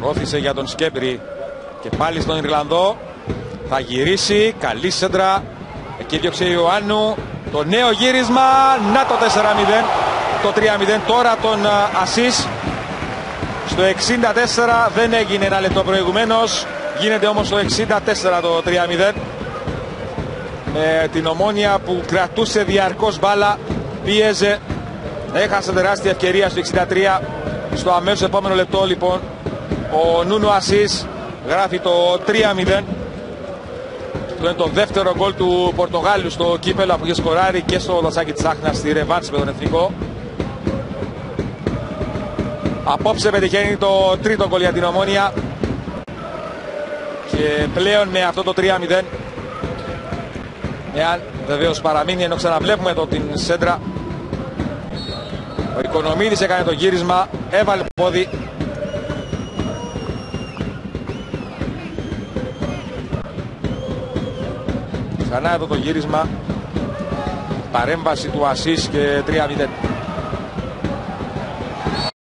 Πρόθυσε για τον Σκέπρι και πάλι στον Ιρλανδό. Θα γυρίσει, καλή σέντρα. Εκεί διώξε η Ιωάννου. Το νέο γύρισμα, να το 4-0. Το 3-0 τώρα τον Ασίς. Στο 64 δεν έγινε ένα λεπτό προηγουμένως. Γίνεται όμως το 64 το 3-0. Με την ομόνια που κρατούσε διαρκώς μπάλα, πίεζε. Έχασε τεράστια ευκαιρία στο 63. Στο αμέσως επόμενο λεπτό λοιπόν ο Νούνο Ασίς γράφει το 3-0. Αυτό είναι το δεύτερο γκολ του Πορτογάλου στο κύπελο που είχε σκοράρει και στο Δασάκι Τσάχνα στη ρεβάνση με τον Εθνικό. Απόψε πετυχαίνει το τρίτο γκολ για την Ομόνια. Και πλέον με αυτό το 3-0 εάν βεβαίως παραμείνει ενώ ξαναβλέπουμε εδώ την σέντρα ο Οικονομίδης έκανε το γύρισμα έβαλε πόδι Ξανά εδώ το γύρισμα. Παρέμβαση του Ασίς και 3-0.